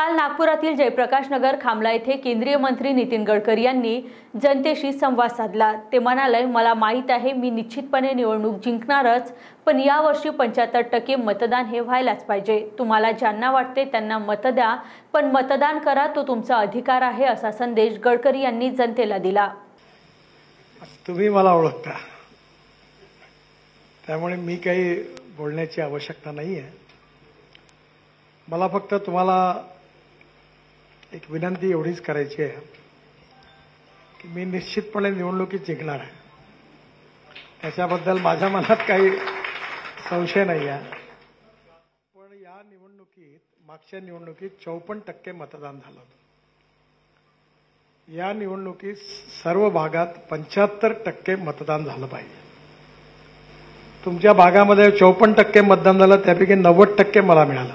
काल नागपुरातील जयप्रकाश नगर खामला येथे केंद्रीय मंत्री नितीन गडकरी यांनी जनतेशी संवाद साधला. ते म्हणाले मला माहीत आहे मी निश्चितपणे निवडणूक जिंकणारच पण यावर्षी पंच्याहत्तर टक्के मतदान हे व्हायलाच पाहिजे. तुम्हाला ज्यांना वाटते त्यांना मत द्या पण मतदान करा तो तुमचा अधिकार आहे असा संदेश गडकरी यांनी जनतेला दिला. तुम्ही मला ओळखता. त्यामुळे मी काही बोलण्याची आवश्यकता नाही आहे मला फक्त तुम्हाला एक विनंती एवढीच करायची आहे की मी निश्चितपणे निवडणुकीत जिंकणार आहे. त्याच्याबद्दल माझ्या मनात काही संशय नाही आहे. पण या निवडणुकीत मागच्या निवडणुकीत चौपन्न टक्के मतदान झालं होतं. या निवडणुकीत सर्व भागात पंच्याहत्तर टक्के मतदान झालं पाहिजे. तुमच्या भागामध्ये चौपन्न टक्के मतदान झालं त्यापैकी नव्वद टक्के मला मिळालं.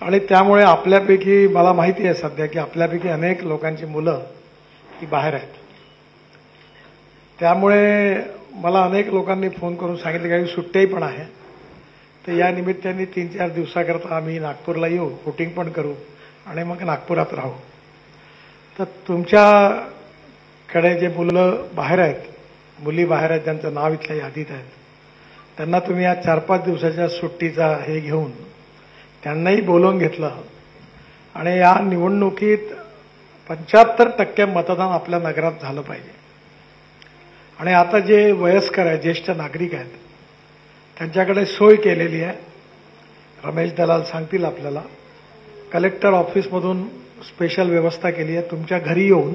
आणि त्यामुळे आपल्यापैकी मला माहिती आहे सध्या की आपल्यापैकी अनेक लोकांची मुलं ही बाहेर आहेत. त्यामुळे मला अनेक लोकांनी फोन करून सांगितले काही सुट्ट्याही पण आहे. तर या निमित्ताने तीन चार दिवसाकरता आम्ही नागपूरला येऊ वोटिंग पण करू आणि मग नागपुरात राहू. तर तुमच्याकडे जे मुलं बाहेर आहेत मुली बाहेर आहेत ज्यांचं नाव इथल्या यादीत आहेत त्यांना तुम्ही या चार पाच दिवसाच्या सुट्टीचा हे घेऊन त्यांनाही बोलवून घेतलं. आणि या निवडणुकीत पंच्याहत्तर टक्के मतदान आपल्या नगरात झालं पाहिजे. आणि आता जे वयस्कर आहे ज्येष्ठ नागरिक आहेत त्यांच्याकडे सोय केलेली आहे. रमेश दलाल सांगतील आपल्याला. कलेक्टर ऑफिसमधून स्पेशल व्यवस्था केली आहे. तुमच्या घरी येऊन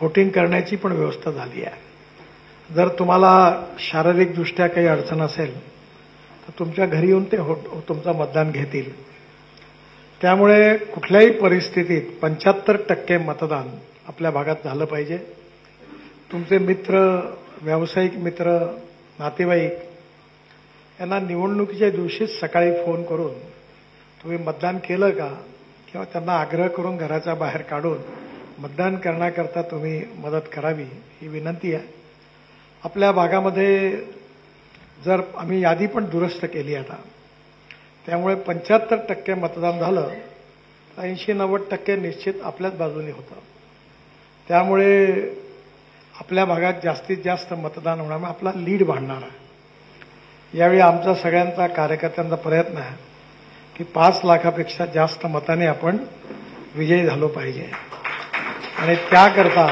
व्होटिंग करण्याची पण व्यवस्था झाली आहे. जर तुम्हाला शारीरिकदृष्ट्या काही अडचण असेल तुमच्या घरी येऊन ते हो-, हो तुमचं मतदान घेतील. त्यामुळे कुठल्याही परिस्थितीत पंच्याहत्तर टक्के मतदान आपल्या भागात झालं पाहिजे. तुमचे मित्र व्यावसायिक मित्र नातेवाईक यांना निवडणुकीच्या दिवशीच सकाळी फोन करून तुम्ही मतदान केलं का? किंवा त्यांना आग्रह करून घराच्या बाहेर काढून मतदान करण्याकरता तुम्ही मदत करावी ही विनंती आहे. आपल्या भागामध्ये जर आम्ही यादी पण दुरुस्त केली आता त्यामुळे पंच्याहत्तर टक्के मतदान झालं तर ऐंशी नव्वद टक्के निश्चित आपल्याच बाजूने होतं. त्यामुळे आपल्या भागात जास्तीत जास्त मतदान होण्यामुळे आपला लीड वाढणार आहे. यावेळी आमचा सगळ्यांचा कार्यकर्त्यांचा प्रयत्न आहे की पाच लाखापेक्षा जास्त मताने आपण विजयी झालो पाहिजे. आणि त्याकरता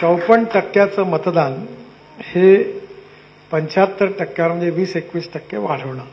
चौपन्न टक्क्याचं मतदान हे पंच्याहत्तर टक्क्यावर म्हणजे वीस एकवीस टक्के वाढवणं.